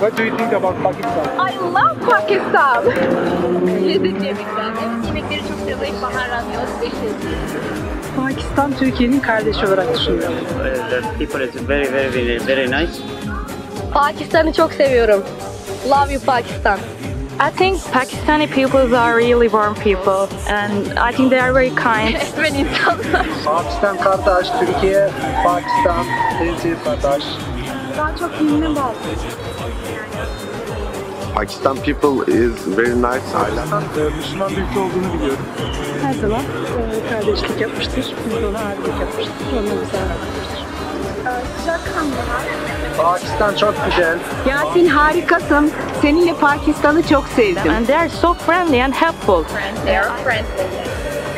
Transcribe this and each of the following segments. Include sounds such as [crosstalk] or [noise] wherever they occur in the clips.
What do you think about Pakistan? I love Pakistan. Lezzetli yemekler. Evet, yemekleri çok seviyorum. Baharatlı. Pakistan Türkiye'nin kardeşi olarak düşünüyorum. The people is very very very very nice. Pakistan'ı çok seviyorum. Love you Pakistan. I think Pakistani peoples are really warm people, and I think they are very kind. [laughs] İnsanlar. Pakistan kardeş, Türkiye, Pakistan, Türkiye kardeş. Daha çok dinine bağlı. Pakistan people is very nice. Pakistan e, Müslüman bir ülke olduğunu biliyorum. Her zaman e, kardeşlik yapmıştır. Biz de ona abilik yapmıştır. Onlar bize yapmıştır. Pakistan çok güzel. Yasin harikasın. Seninle Pakistan'ı çok sevdim. And they are so friendly and helpful. They are friendly.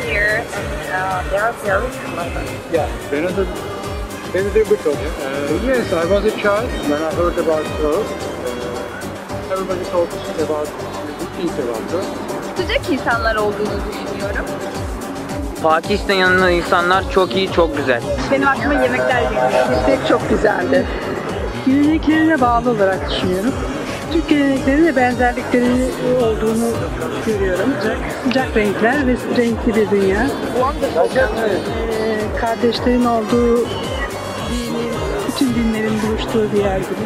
Here, uh, they are very Yeah, Benazir, Benazir Bhutto. Uh, yes, I was a child when I heard about her. Uh, everybody talks about things about her. sıcak insanlar olduğunu düşünüyorum. Pakistanlı insanlar çok iyi, çok güzel. Benim aklıma yemekler geliyor. Yemekler çok güzeldi. Geleneklerine bağlı olarak düşünüyorum. Türk geleneklerine benzerlikleri olduğunu görüyorum. Sıcak, sıcak renkler ve renkli bir dünya. Ee, kardeşlerin olduğu bütün dinlerin buluştuğu bir yer gibi.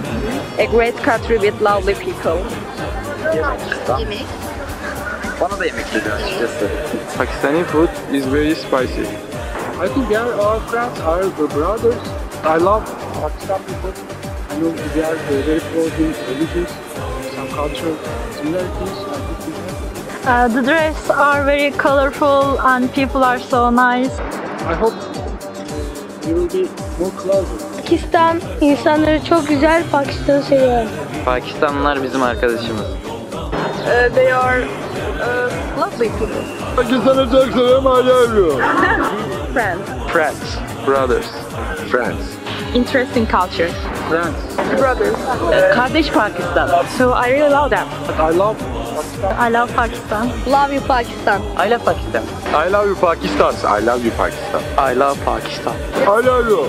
A great country with lovely people. Yemek. Bana da yemek geliyor açıkçası. Pakistani food is very spicy. I think they are our friends, our brothers. I love Pakistan people. I know they are very close in religions, some cultural similarities. I think. Uh, the dress are very colorful and people are so nice. I hope we will be more closer. Pakistan insanları çok güzel. Pakistan'ı seviyorum. Pakistanlılar bizim arkadaşımız. they are uh, lovely people. Pakistan'ı çok seviyorum hala [laughs] Friends. Friends. Brothers. Friends. Interesting culture. Friends. Brothers. kardeş Pakistan. So I really love that. I love. I love Pakistan. Love you Pakistan. I love Pakistan. I love you Pakistan. I love you Pakistan. I love Pakistan. I love you.